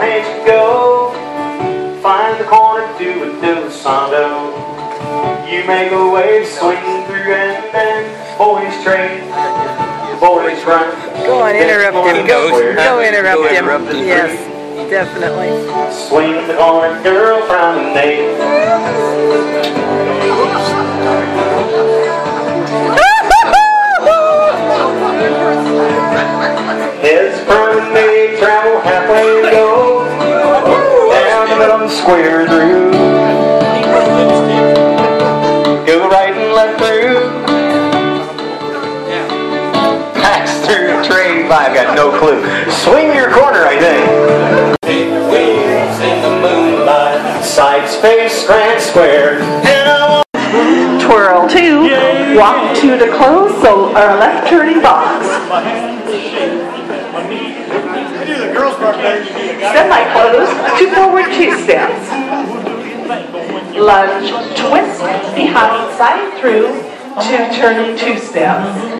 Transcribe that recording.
hands you go. Find the corner, do a do-sando. You make a wave, swing through and then boys trade, boys run. Go on, interrupt him. Go, Square. go interrupt him. Yes, definitely. Swing the corner, girl, promenade. Heads promenade, travel halfway to go. Down the middle of the square through. Go right and left through. Pass through the train. I've got no clue. Swing your corner, I think. Big wheels in the moonlight. Sides face, grand square. And I want Twirl two, walk two to close, so our left turning box. Semi-close, two forward two steps. Lunge, twist, behind side through, to turning two steps.